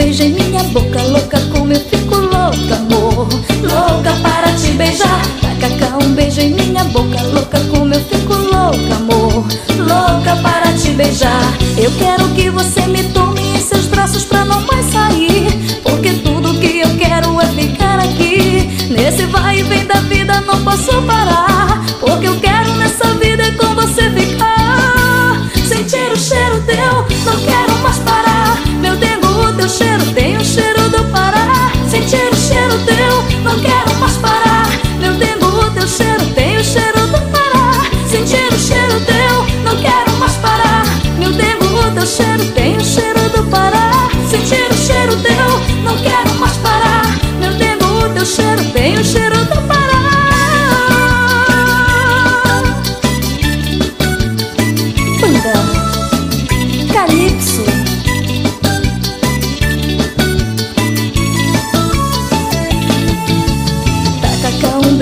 beijo em minha boca louca como eu fico louca, amor. Louca para te beijar. Tacacá, um beijo em minha boca louca como eu fico louca, amor. Louca para te beijar. Eu quero que você me tome em seus braços pra não mais sair. Porque tudo que eu quero é ficar aqui. Nesse vai e vem da vida não posso parar. Porque eu quero nessa vida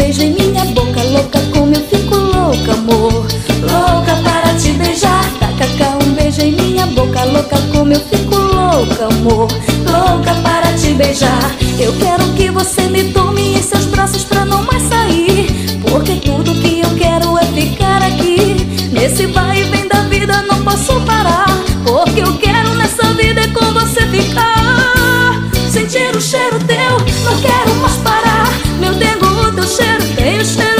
beijo em minha boca, louca como eu fico louca, amor. Louca para te beijar, tacacá, um beijo em minha boca, louca como eu fico louca, amor. Louca para te beijar, eu quero que você me tome em seus braços pra não mais sair. Porque tudo que eu quero é ficar aqui. Nesse vai e vem da vida, não posso parar. Porque eu quero nessa vida é com você ficar. Sentir o cheiro teu, não quero mais parar. Meu dedo do cheiro, tem o cheiro